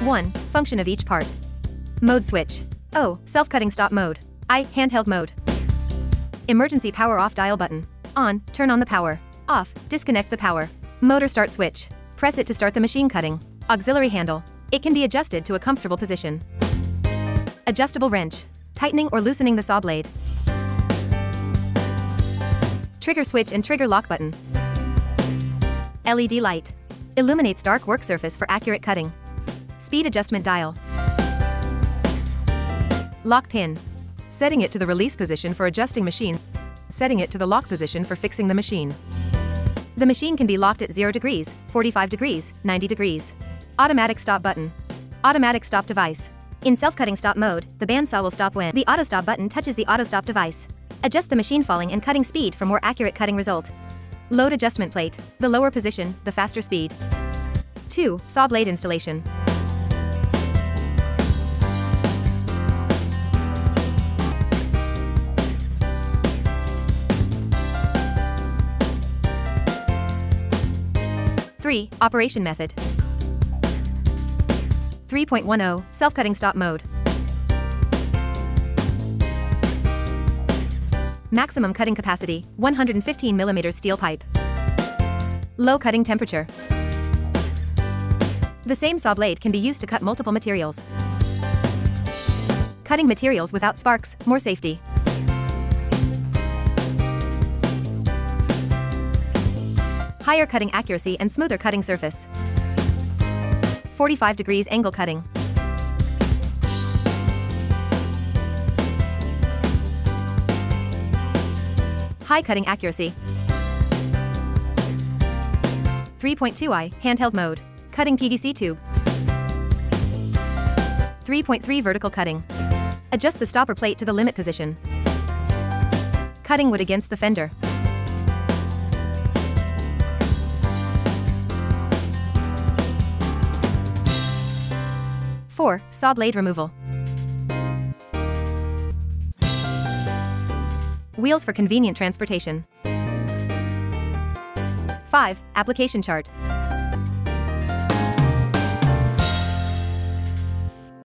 1. Function of each part. Mode switch. O. Self-cutting stop mode. I. Handheld mode. Emergency power off dial button. On. Turn on the power. Off. Disconnect the power. Motor start switch. Press it to start the machine cutting. Auxiliary handle. It can be adjusted to a comfortable position. Adjustable wrench. Tightening or loosening the saw blade. Trigger switch and trigger lock button. LED light. Illuminates dark work surface for accurate cutting. Speed adjustment dial. Lock pin. Setting it to the release position for adjusting machine. Setting it to the lock position for fixing the machine. The machine can be locked at 0 degrees, 45 degrees, 90 degrees. Automatic stop button. Automatic stop device. In self-cutting stop mode, the bandsaw will stop when the auto stop button touches the auto stop device. Adjust the machine falling and cutting speed for more accurate cutting result. Load adjustment plate. The lower position, the faster speed. 2. Saw blade installation. Three, operation method. 3.10, self-cutting stop mode. Maximum cutting capacity, 115 mm steel pipe. Low cutting temperature. The same saw blade can be used to cut multiple materials. Cutting materials without sparks, more safety. Higher cutting accuracy and smoother cutting surface. 45 degrees angle cutting. High cutting accuracy. 3.2i handheld mode. Cutting PVC tube. 3.3 vertical cutting. Adjust the stopper plate to the limit position. Cutting wood against the fender. Four, saw blade removal. Wheels for convenient transportation. 5. Application chart.